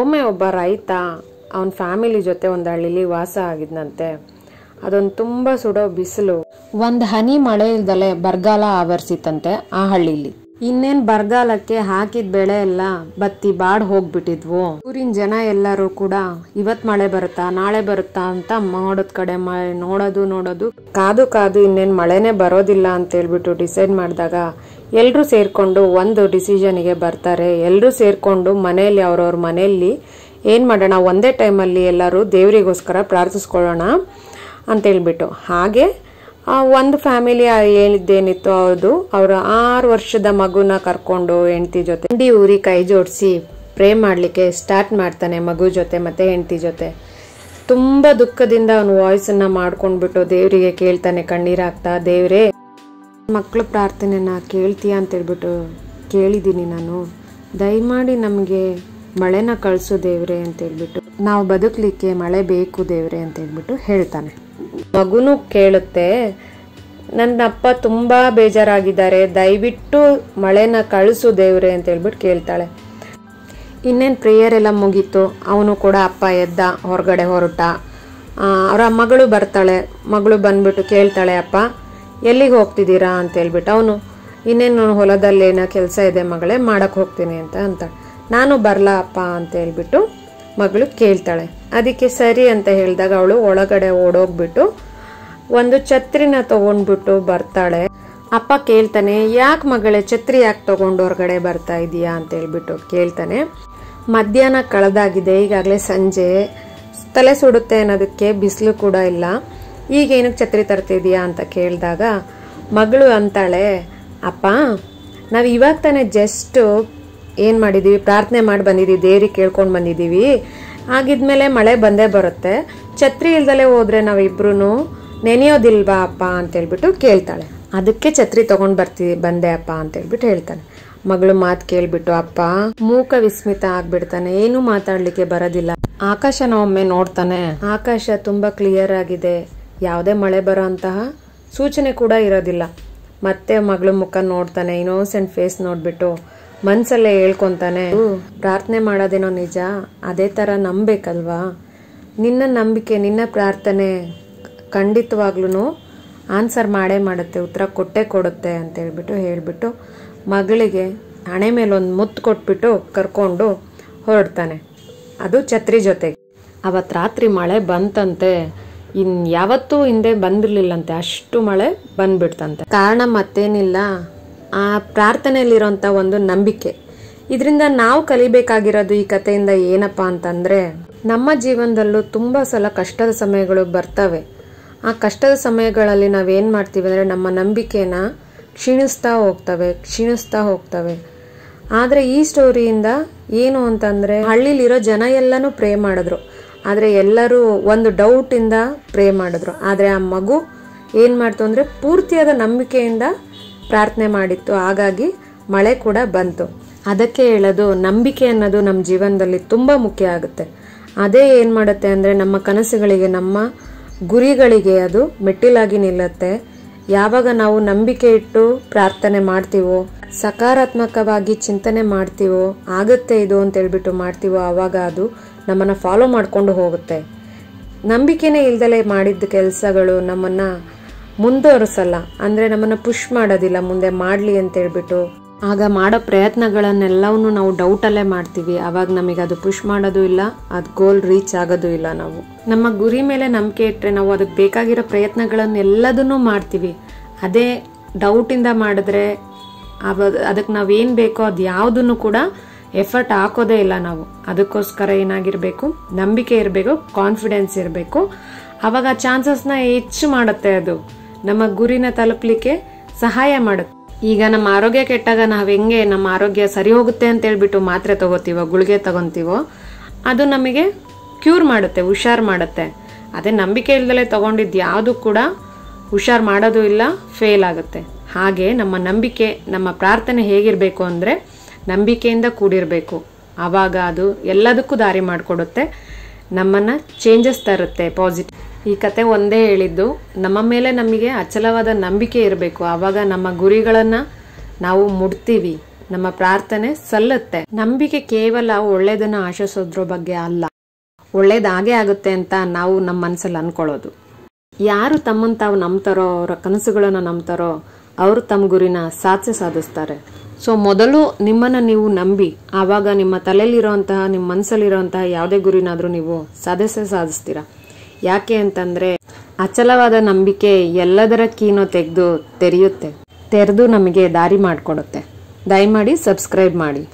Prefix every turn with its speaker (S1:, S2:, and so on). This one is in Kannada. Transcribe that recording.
S1: ಒಮ್ಮೆ ಒಬ್ಬ ರೈತ ಅವನ ಫ್ಯಾಮಿಲಿ ಜೊತೆ ಒಂದು ಹಳ್ಳಿಲಿ ವಾಸ ಆಗಿದ್ನಂತೆ. ಅದೊಂದು ತುಂಬ ಸುಡೋ ಬಿಸಿಲು. ಒಂದು ಹನಿ ಮಳೆ ಇಲ್ದಲೆ ಬರಗಾಲ ಆವರಿಸಿತ್ತಂತೆ ಆ ಹಳ್ಳಿಲಿ. ಇನ್ನೇನ್ ಬರಗಾಲಕ್ಕೆ ಹಾಕಿದ ಬೆಳೆ ಎಲ್ಲ ಬತ್ತಿ ಬಾಡ್ ಹೋಗ್ಬಿಟ್ಟಿದ್ವು. ಊರಿನ ಜನ ಎಲ್ಲರೂ ಕೂಡ ಇವತ್ ಮಳೆ ಬರುತ್ತಾ, ನಾಳೆ ಬರುತ್ತಾ ಅಂತ ಮಾಡೋದ್ ಕಡೆ ನೋಡೋದು ನೋಡೋದು, ಕಾದು ಕಾದು ಇನ್ನೇನ್ ಮಳೆನೇ ಬರೋದಿಲ್ಲ ಅಂತ ಹೇಳ್ಬಿಟ್ಟು ಡಿಸೈಡ್ ಮಾಡಿದಾಗ ಎಲ್ರು ಸೇರ್ಕೊಂಡು ಒಂದು ಡಿಸಿಷನ್ಗೆ ಬರ್ತಾರೆ. ಎಲ್ರೂ ಸೇರ್ಕೊಂಡು ಮನೆಯಲ್ಲಿ, ಅವ್ರವ್ರ ಮನೆಯಲ್ಲಿ ಏನ್ ಮಾಡೋಣ, ಒಂದೇ ಟೈಮಲ್ಲಿ ಎಲ್ಲರೂ ದೇವರಿಗೋಸ್ಕರ ಪ್ರಾರ್ಥಿಸ್ಕೊಳ್ಳೋಣ ಅಂತ ಹೇಳ್ಬಿಟ್ಟು. ಹಾಗೆ ಒಂದು ಫ್ಯಾಮಿಲಿ ಏನಿದ್ದೇನಿತ್ತು ಅವ್ರದು. ಅವರು ಆರು ವರ್ಷದ ಮಗುನ ಕರ್ಕೊಂಡು ಹೆಂಡತಿ ಜೊತೆ ಹಿಂಡಿ ಊರಿ ಕೈ ಜೋಡಿಸಿ ಪ್ರೇ ಮಾಡಲಿಕ್ಕೆ ಸ್ಟಾರ್ಟ್ ಮಾಡ್ತಾನೆ ಮಗು ಜೊತೆ ಮತ್ತೆ ಹೆಂಡತಿ ಜೊತೆ. ತುಂಬ ದುಃಖದಿಂದ ಅವನು ವಾಯ್ಸನ್ನು ಮಾಡ್ಕೊಂಡ್ಬಿಟ್ಟು ದೇವರಿಗೆ ಕೇಳ್ತಾನೆ ಕಣ್ಣೀರಾಗ್ತಾ ದೇವ್ರೇ ಮಕ್ಕಳು ಪ್ರಾರ್ಥನೆನ ಕೇಳ್ತೀಯ? ಅಂತ ಹೇಳ್ಬಿಟ್ಟು ಕೇಳಿದ್ದೀನಿ ನಾನು. ದಯಮಾಡಿ ನಮಗೆ ಮಳೆನ ಕಳಿಸು ದೇವ್ರೆ ಅಂತ ಹೇಳ್ಬಿಟ್ಟು, ನಾವು ಬದುಕಲಿಕ್ಕೆ ಮಳೆ ಬೇಕು ದೇವ್ರೆ ಅಂತ ಹೇಳ್ಬಿಟ್ಟು ಹೇಳ್ತಾನೆ. ಮಗುನು ಕೇಳುತ್ತೆ, ನನ್ನ ಅಪ್ಪ ತುಂಬಾ ಬೇಜಾರಾಗಿದ್ದಾರೆ, ದಯವಿಟ್ಟು ಮಳೆನ ಕಳಿಸು ದೇವ್ರೆ ಅಂತ ಹೇಳ್ಬಿಟ್ಟು ಕೇಳ್ತಾಳೆ. ಇನ್ನೇನು ಪ್ರೇಯರ್ ಎಲ್ಲ ಮುಗೀತು, ಅವನು ಕೂಡ ಅಪ್ಪ ಎದ್ದ, ಹೊರಗಡೆ ಹೊರಟ. ಅವರ ಮಗಳು ಬರ್ತಾಳೆ, ಮಗಳು ಬಂದ್ಬಿಟ್ಟು ಕೇಳ್ತಾಳೆ, ಅಪ್ಪ, ಎಲ್ಲಿಗೆ ಹೋಗ್ತಿದ್ದೀರಾ? ಅಂತ ಹೇಳ್ಬಿಟ್ಟು ಅವನು, ಇನ್ನೇನು ಹೊಲದಲ್ಲಿ ಏನೋ ಕೆಲಸ ಇದೆ ಮಗಳೇ ಮಾಡಕ್ಕೆ ಹೋಗ್ತೀನಿ ಅಂತ ಅಂತಾಳೆ ನಾನು ಬರಲಾ ಅಪ್ಪ? ಅಂತ ಹೇಳ್ಬಿಟ್ಟು ಮಗಳು ಕೇಳ್ತಾಳೆ. ಅದಕ್ಕೆ ಸರಿ ಅಂತ ಹೇಳಿದಾಗ ಅವಳು ಒಳಗಡೆ ಓಡೋಗ್ಬಿಟ್ಟು ಒಂದು ಛತ್ರಿನ ತಗೊಂಡ್ಬಿಟ್ಟು ಬರ್ತಾಳೆ. ಅಪ್ಪ ಕೇಳ್ತಾನೆ, ಯಾಕೆ ಮಗಳೇ ಛತ್ರಿ ಯಾಕೆ ತಗೊಂಡು ಹೊರಗಡೆ ಬರ್ತಾ ಇದೀಯಾ? ಅಂತ ಹೇಳ್ಬಿಟ್ಟು ಕೇಳ್ತಾನೆ. ಮಧ್ಯಾಹ್ನ ಕಳೆದಾಗಿದೆ. ಈಗಾಗಲೇ ಸಂಜೆ. ತಲೆ ಸುಡುತ್ತೆ ಅನ್ನೋದಕ್ಕೆ ಬಿಸಿಲು ಕೂಡ ಇಲ್ಲ. ಈಗ ಏನಕ್ಕೆ ಛತ್ರಿ ತರ್ತಿದೀಯಾ ಅಂತ ಕೇಳಿದಾಗ, ಮಗಳು ಅಂತಾಳೆ. ಅಪ್ಪ, ನಾವು ಇವಾಗ ತಾನೇ ಜಸ್ಟ್ ಏನು ಮಾಡಿದ್ದೀವಿ ಪ್ರಾರ್ಥನೆ ಮಾಡಿ ಬಂದಿದ್ದೀವಿ ದೇವ್ರಿಗೆ ಕೇಳ್ಕೊಂಡು ಬಂದಿದ್ದೀವಿ ಆಗಿದ್ಮೇಲೆ ಮಳೆ ಬಂದೇ ಬರುತ್ತೆ. ಛತ್ರಿ ಇಲ್ದಲೆ ಹೋದ್ರೆ ನಾವಿಬ್ರು ನೆನೆಯೋದಿಲ್ವಾ ಅಪ್ಪ ಅಂತೇಳ್ಬಿಟ್ಟು ಕೇಳ್ತಾಳೆ. ಅದಕ್ಕೆ ಛತ್ರಿ ತಗೊಂಡ್ ಬರ್ತೀವಿ ಬಂದೆ ಅಪ್ಪ ಅಂತೇಳ್ಬಿಟ್ಟು ಹೇಳ್ತಾನೆ. ಮಗಳು ಮಾತು ಕೇಳ್ಬಿಟ್ಟು, ಅಪ್ಪ, ಮೂಕ ವಿಸ್ಮಿತ ಆಗ್ಬಿಡ್ತಾನೆ. ಏನು ಮಾತಾಡ್ಲಿಕ್ಕೆ ಬರೋದಿಲ್ಲ. ಆಕಾಶನ ಒಮ್ಮೆ ನೋಡ್ತಾನೆ. ಆಕಾಶ ತುಂಬಾ ಕ್ಲಿಯರ್ ಆಗಿದೆ. ಯಾವುದೇ ಮಳೆ ಬರೋ ಅಂತಹ ಸೂಚನೆ ಕೂಡ ಇರೋದಿಲ್ಲ. ಮತ್ತೆ ಮಗಳ ಮುಖ ನೋಡ್ತಾನೆ ಇನ್ನೋಸೆಂಟ್ ಫೇಸ್ ನೋಡ್ಬಿಟ್ಟು. ಮನ್ಸಲ್ಲೇ ಹೇಳ್ಕೊಂತಾನೆ ಪ್ರಾರ್ಥನೆ ಮಾಡೋದೇನೋ ನಿಜ? ಅದೇ ತರ ನಂಬೇಕಲ್ವಾ? ನಿನ್ನ ನಂಬಿಕೆ, ನಿನ್ನ ಪ್ರಾರ್ಥನೆ ಖಂಡಿತವಾಗ್ಲೂ ಆನ್ಸರ್ ಮಾಡೇ ಮಾಡುತ್ತೆ, ಉತ್ತರ ಕೊಟ್ಟೆ ಕೊಡುತ್ತೆ ಅಂತ ಹೇಳ್ಬಿಟ್ಟು, ಹೇಳಿಬಿಟ್ಟು ಮಗಳಿಗೆ ಹಣೆ ಮೇಲೆ ಒಂದು ಮುತ್ತು ಕೊಟ್ಬಿಟ್ಟು ಕರ್ಕೊಂಡು ಹೊರಡ್ತಾನೆ. ಅದು ಛತ್ರಿ ಜೊತೆಗೆ. ಅವತ್ತು ರಾತ್ರಿ ಮಳೆ ಬಂತಂತೆ. ಇನ್ ಯಾವತ್ತೂ ಹಿಂದೆ ಬಂದಿರ್ಲಿಲ್ಲಂತೆ. ಅಷ್ಟು ಮಳೆ ಬಂದ್ಬಿಡ್ತಂತೆ. ಕಾರಣ ಮತ್ತೇನಿಲ್ಲ. ಆ ಪ್ರಾರ್ಥನೆಯಲ್ಲಿರೋಂಥ ಒಂದು ನಂಬಿಕೆ. ಇದರಿಂದ ನಾವು ಕಲಿಬೇಕಾಗಿರೋದು ಈ ಕಥೆಯಿಂದ ಏನಪ್ಪಾ ಅಂತಂದ್ರೆ, ನಮ್ಮ ಜೀವನದಲ್ಲೂ ತುಂಬಾ ಸಲ ಕಷ್ಟದ ಸಮಯಗಳು ಬರ್ತವೆ. ಆ ಕಷ್ಟದ ಸಮಯಗಳಲ್ಲಿ ನಾವೇನು ಮಾಡ್ತೀವಿ ಅಂದರೆ, ನಮ್ಮ ನಂಬಿಕೆನ ಕ್ಷೀಣಿಸ್ತಾ ಹೋಗ್ತವೆ ಕ್ಷೀಣಿಸ್ತಾ ಹೋಗ್ತವೆ. ಆದರೆ ಈ ಸ್ಟೋರಿಯಿಂದ ಏನು ಅಂತಂದ್ರೆ, ಹಳ್ಳಿಲಿರೋ ಜನ ಎಲ್ಲನೂ ಪ್ರೇ ಮಾಡಿದ್ರು. ಆದರೆ ಎಲ್ಲರೂ ಒಂದು ಡೌಟ್ ಇಂದ ಪ್ರೇ ಮಾಡಿದ್ರು. ಆದರೆ ಆ ಮಗು ಏನು ಮಾಡ್ತು ಅಂದರೆ, ಪೂರ್ತಿಯಾದ ನಂಬಿಕೆಯಿಂದ ಪ್ರಾರ್ಥನೆ ಮಾಡಿತ್ತು. ಹಾಗಾಗಿ ಮಳೆ ಕೂಡ ಬಂತು. ಅದಕ್ಕೆ ಹೇಳೋದು, ನಂಬಿಕೆ ಅನ್ನೋದು ನಮ್ಮ ಜೀವನದಲ್ಲಿ ತುಂಬ ಮುಖ್ಯ ಆಗುತ್ತೆ. ಅದೇ ಏನು ಮಾಡುತ್ತೆ ಅಂದರೆ ನಮ್ಮ ಕನಸುಗಳಿಗೆ, ನಮ್ಮ ಗುರಿಗಳಿಗೆ ಅದು ಮೆಟ್ಟಿಲಾಗಿ ನಿಲ್ಲುತ್ತೆ. ಯಾವಾಗ ನಾವು ನಂಬಿಕೆ ಇಟ್ಟು ಪ್ರಾರ್ಥನೆ ಮಾಡ್ತೀವೋ, ಸಕಾರಾತ್ಮಕವಾಗಿ ಚಿಂತನೆ ಮಾಡ್ತೀವೋ, ಆಗುತ್ತೆ ಇದು ಅಂತ ಹೇಳ್ಬಿಟ್ಟು ಮಾಡ್ತೀವೋ ಆವಾಗ ಅದು ನಮ್ಮನ್ನು ಫಾಲೋ ಮಾಡಿಕೊಂಡು ಹೋಗುತ್ತೆ. ನಂಬಿಕೆನೇ ಇಲ್ದಲೆ ಮಾಡಿದ್ದ ಕೆಲಸಗಳು ನಮ್ಮನ್ನ ಮುಂದುವರಿಸಲ್ಲ ಅಂದ್ರೆ ನಮ್ಮನ್ನ ಪುಷ್ ಮಾಡೋದಿಲ್ಲ, ಮುಂದೆ ಮಾಡ್ಲಿ ಅಂತ ಹೇಳ್ಬಿಟ್ಟು. ಆಗ ಮಾಡೋ ಪ್ರಯತ್ನಗಳನ್ನೆಲ್ಲವನ್ನೂ ನಾವು ಡೌಟಲ್ಲೇ ಮಾಡ್ತೀವಿ. ಅವಾಗ ನಮಗೆ ಅದು ಪುಷ್ ಮಾಡೋದು ಇಲ್ಲ, ಅದು ಗೋಲ್ ರೀಚ್ ಆಗೋದು ಇಲ್ಲ ನಾವು. ನಮ್ಮ ಗುರಿ ಮೇಲೆ ನಂಬಿಕೆ ಇಟ್ಟರೆ ನಾವು ಅದಕ್ಕೆ ಬೇಕಾಗಿರೋ ಪ್ರಯತ್ನಗಳನ್ನೆಲ್ಲದನ್ನು ಮಾಡ್ತೀವಿ. ಅದೇ ಡೌಟಿಂದ ಮಾಡಿದ್ರೆ ಅದಕ್ಕೆ ನಾವೇನು ಬೇಕೋ ಅದು ಯಾವುದನ್ನು ಕೂಡ ಎಫರ್ಟ್ ಹಾಕೋದೇ ಇಲ್ಲ ನಾವು. ಅದಕ್ಕೋಸ್ಕರ ಏನಾಗಿರಬೇಕು, ನಂಬಿಕೆ ಇರಬೇಕು ಕಾನ್ಫಿಡೆನ್ಸ್ ಇರಬೇಕು. ಅವಾಗ ಚಾನ್ಸಸ್ನ ಹೆಚ್ಚು ಮಾಡುತ್ತೆ ಅದು. ನಮ್ಮ ಗುರಿನ ತಲುಪಲಿಕ್ಕೆ ಸಹಾಯ ಮಾಡುತ್ತೆ. ಈಗ ನಮ್ಮ ಆರೋಗ್ಯ ಕೆಟ್ಟಾಗ ನಾವು ಹೆಂಗೆ ನಮ್ಮ ಆರೋಗ್ಯ ಸರಿ ಹೋಗುತ್ತೆ ಅಂತ ಹೇಳ್ಬಿಟ್ಟು ಮಾತ್ರೆ ತಗೋತೀವೋ, ಗುಳಿಗೆ ತಗೊಂತೀವೋ, ಅದು ನಮಗೆ ಕ್ಯೂರ್ ಮಾಡುತ್ತೆ, ಹುಷಾರ್ ಮಾಡುತ್ತೆ. ಅದೇ ನಂಬಿಕೆ ಇಲ್ದಲೇ ತಗೊಂಡಿದ್ದು ಯಾವುದು ಕೂಡ ಹುಷಾರ್ ಮಾಡೋದು ಇಲ್ಲ ಫೇಲ್ ಆಗುತ್ತೆ. ಹಾಗೆ ನಮ್ಮ ನಂಬಿಕೆ, ನಮ್ಮ ಪ್ರಾರ್ಥನೆ ಹೇಗಿರಬೇಕು ಅಂದ್ರೆ ನಂಬಿಕೆಯಿಂದ ಕೂಡಿರಬೇಕು. ಆವಾಗ ಅದು ಎಲ್ಲದಕ್ಕೂ ದಾರಿ ಮಾಡಿಕೊಡುತ್ತೆ. ನಮ್ಮನ್ನ ಚೇಂಜಸ್ ತರುತ್ತೆ ಪಾಸಿಟಿವ್ ಈ ಕತೆ ಒಂದೇ ಹೇಳಿದ್ದು, ನಮ್ಮ ಮೇಲೆ ನಮಗೆ ಅಚಲವಾದ ನಂಬಿಕೆ ಇರಬೇಕು. ಆವಾಗ ನಮ್ಮ ಗುರಿಗಳನ್ನು ನಾವು ಮುಡ್ತೀವಿ ನಮ್ಮ ಪ್ರಾರ್ಥನೆ ಸಲ್ಲುತ್ತೆ. ನಂಬಿಕೆ ಕೇವಲ ಒಳ್ಳೇದನ್ನು ಆಶಿಸೋದ್ರ ಬಗ್ಗೆ ಅಲ್ಲ. ಒಳ್ಳೇದಾಗೇ ಆಗುತ್ತೆ ಅಂತ ನಾವು ನಮ್ಮ ಮನಸ್ಸಲ್ಲಿ ಅನ್ಕೊಳ್ಳೋದು. ಯಾರು ತಮ್ಮನ್ನು ತಾವು ನಂಬ್ತಾರೋ, ಅವರ ಕನಸುಗಳನ್ನು ನಂಬ್ತಾರೋ, ಅವರು ತಮ್ಮ ಗುರಿನ ಸಾಧ್ಯ ಸಾಧಿಸ್ತಾರೆ. ಸೊ, ಮೊದಲು ನಿಮ್ಮನ್ನು ನೀವು ನಂಬಿ, ಆವಾಗ ನಿಮ್ಮ ತಲೆಯಲ್ಲಿರುವಂತಹ ನಿಮ್ಮ ಮನಸ್ಸಲ್ಲಿರುವಂತಹ ಯಾವುದೇ ಗುರಿನಾದರೂ ನೀವು ಸಾಧಿಸೇ ಸಾಧಿಸ್ತೀರಾ? ಯಾಕೆ ಅಂತಂದ್ರೆ ಅಚಲವಾದ ನಂಬಿಕೆ ಎಲ್ಲದರ ಕೀನೋ ತೆಗೆದು ತೆರೆಯುತ್ತೆ. ತೆರೆದು ನಮಗೆ ದಾರಿ ಮಾಡಿಕೊಡುತ್ತೆ. ದಯಮಾಡಿ ಸಬ್ಸ್ಕ್ರೈಬ್ ಮಾಡಿ.